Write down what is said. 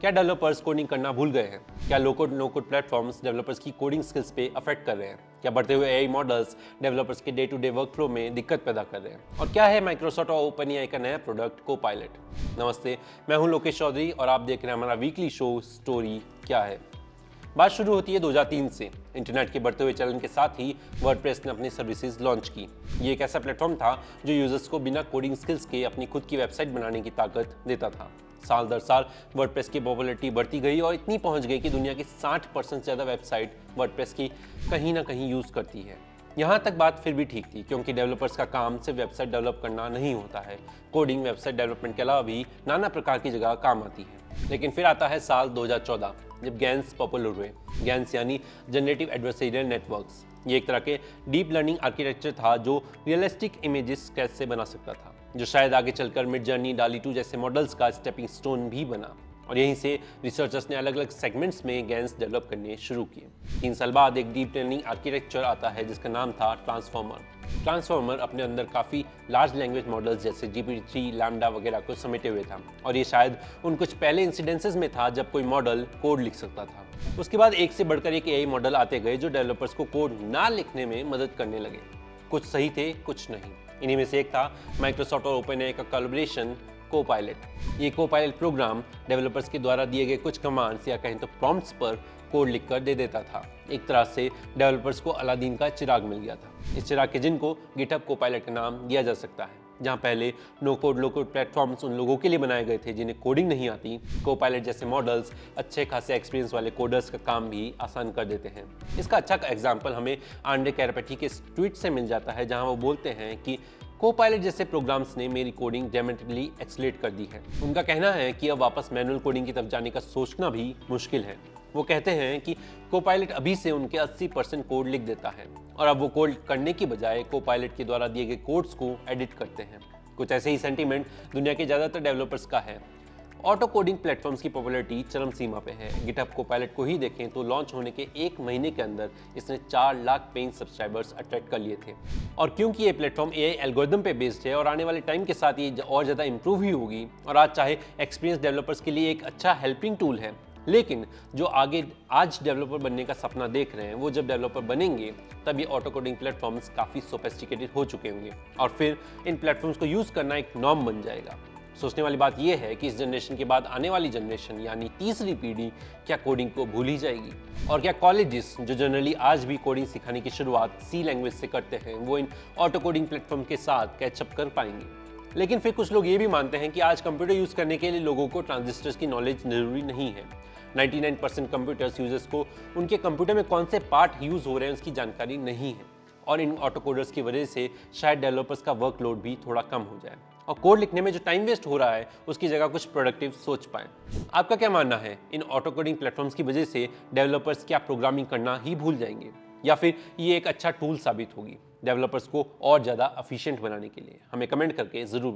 क्या developers coding करना भूल गए हैं? क्या low code no code platforms developers की कोडिंग स्किल्स पे अफेक्ट कर रहे हैं? क्या बढ़ते हुए एआई मॉडल्स डेवलपर्स के day to day workflow में दिक्कत पैदा कर रहे हैं? और क्या है माइक्रोसॉफ्ट और ओपन एआई का नया प्रोडक्ट को पायलट नमस्ते, मैं हूँ लोकेश चौधरी और आप देख रहे हैं हमारा वीकली शो स्टोरी क्या है? बात शुरू होती है 2003 से। इंटरनेट के बढ़ते हुए चलन के साथ ही वर्डप्रेस ने अपनी सर्विसेज़ लॉन्च की। ये एक ऐसा प्लेटफॉर्म था जो यूज़र्स को बिना कोडिंग स्किल्स के अपनी खुद की वेबसाइट बनाने की ताकत देता था। साल दर साल वर्डप्रेस की पॉपुलरिटी बढ़ती गई और इतनी पहुँच गई कि दुनिया की 60 परसेंट से ज़्यादा वेबसाइट वर्डप्रेस की कहीं ना कहीं यूज़ करती है। यहाँ तक बात फिर भी ठीक थी, क्योंकि डेवलपर्स का काम सिर्फ़ वेबसाइट डेवलप करना नहीं होता है। कोडिंग वेबसाइट डेवलपमेंट के अलावा भी नाना प्रकार की जगह काम आती है। लेकिन फिर आता है साल 2014 जब गैंस पॉपुलर हुए। गैंस यानी जनरेटिव एडवर्सरियल नेटवर्क्स ये एक तरह के डीप लर्निंग आर्किटेक्चर था जो रियलिस्टिक इमेजेस स्केच से बना सकता था, जो शायद आगे चलकर मिड जर्नी डाली टू जैसे मॉडल्स का स्टेपिंग स्टोन भी बना। और यहीं से रिसर्चर्स ने अलग अलग सेगमेंट्स में गैंस डेवलप करने शुरू किए। तीन साल बाद एक डीप लर्निंग आर्किटेक्चर आता है, जिसका नाम था ट्रांसफॉर्मर ट्रांसफॉर्मर अपने अंदर काफ़ी लार्ज लैंग्वेज मॉडल्स जैसे जी पी थ्री लैमडा वगैरह को समेटे हुए था। और ये शायद उन कुछ पहले इंसिडेंसेस में था जब कोई मॉडल कोड लिख सकता था। उसके बाद एक से बढ़कर एक एआई मॉडल आते गए जो डेवलपर्स को कोड ना लिखने में मदद करने लगे। कुछ सही थे, कुछ नहीं। इन्हीं में से एक था माइक्रोसॉफ्ट और ओपन का कोलैबोरेशन को पायलट ये को पायलट प्रोग्राम डेवलपर्स के द्वारा दिए गए कुछ कमांड्स या कहें तो प्रॉम्प्ट्स पर कोड लिखकर दे देता था। एक तरह से डेवलपर्स को अलादीन का चिराग मिल गया था। इस चिराग के जिन को गिटअप को पायलट का नाम दिया जा सकता है, जहाँ पहले no code low code platforms उन लोगों के लिए बनाए गए थे जिन्हें कोडिंग नहीं आती। को पायलट जैसे मॉडल्स अच्छे खासे एक्सपीरियंस वाले कोडर्स का काम भी आसान कर देते हैं। इसका अच्छा एग्ज़ाम्पल हमें आंडे कैरपेटी के ट्वीट से मिल जाता है, जहाँ वो बोलते हैं कि को पायलट जैसे प्रोग्राम्स ने मेरी कोडिंग ड्रामेटिकली एक्सलेट कर दी है। उनका कहना है कि अब वापस मैनुअल कोडिंग की तरफ़ जाने का सोचना भी मुश्किल है। वो कहते हैं कि को पायलट अभी से उनके 80 परसेंट कोड लिख देता है और अब वो कोड करने की बजाय को पायलट के द्वारा दिए गए कोड्स को एडिट करते हैं। कुछ ऐसे ही सेंटीमेंट दुनिया के ज़्यादातर डेवलपर्स का है। ऑटो कोडिंग प्लेटफॉर्म्स की पॉपुलरिटी चरम सीमा पे है। गिटअप को पायलट को ही देखें तो लॉन्च होने के एक महीने के अंदर इसने चार लाख पेइंग सब्सक्राइबर्स अट्रैक्ट कर लिए थे। और क्योंकि ये प्लेटफॉर्म ए एल्गोरिदम पे बेस्ड है और आने वाले टाइम के साथ ये और ज़्यादा इंप्रूव ही होगी और आज चाहे एक्सपीरियंस डेवलपर्स के लिए एक अच्छा हेल्पिंग टूल है, लेकिन जो आगे आज डेवलपर बनने का सपना देख रहे हैं, वो जब डेवलपर बनेंगे, तब ये ऑटो कोडिंग प्लेटफॉर्म्स काफ़ी सोफेस्टिकेटेड हो चुके होंगे। और फिर इन प्लेटफॉर्म्स को यूज़ करना एक नॉर्म बन जाएगा। सोचने वाली बात यह है कि इस जनरेशन के बाद आने वाली जनरेशन यानी तीसरी पीढ़ी, क्या कोडिंग को भूल ही जाएगी? और क्या कॉलेजेस जो जनरली आज भी कोडिंग सिखाने की शुरुआत सी लैंग्वेज से करते हैं, वो इन ऑटो कोडिंग प्लेटफॉर्म के साथ कैचअप कर पाएँगे? लेकिन फिर कुछ लोग ये भी मानते हैं कि आज कंप्यूटर यूज़ करने के लिए लोगों को ट्रांजिस्टर्स की नॉलेज ज़रूरी नहीं है। 99 परसेंट कंप्यूटर्स यूज़र्स को उनके कंप्यूटर में कौन से पार्ट यूज़ हो रहे हैं, उसकी जानकारी नहीं है। और इन ऑटो कोडर्स की वजह से शायद डेवलपर्स का वर्कलोड भी थोड़ा कम हो जाए। और कोड लिखने में जो टाइम वेस्ट हो रहा है, उसकी जगह कुछ प्रोडक्टिव सोच पाए। आपका क्या मानना है? इन ऑटो कोडिंग प्लेटफॉर्म्स की वजह से डेवलपर्स क्या प्रोग्रामिंग करना ही भूल जाएँगे? या फिर ये एक अच्छा टूल साबित होगी डेवलपर्स को और ज़्यादा अफिशियंट बनाने के लिए? हमें कमेंट करके ज़रूर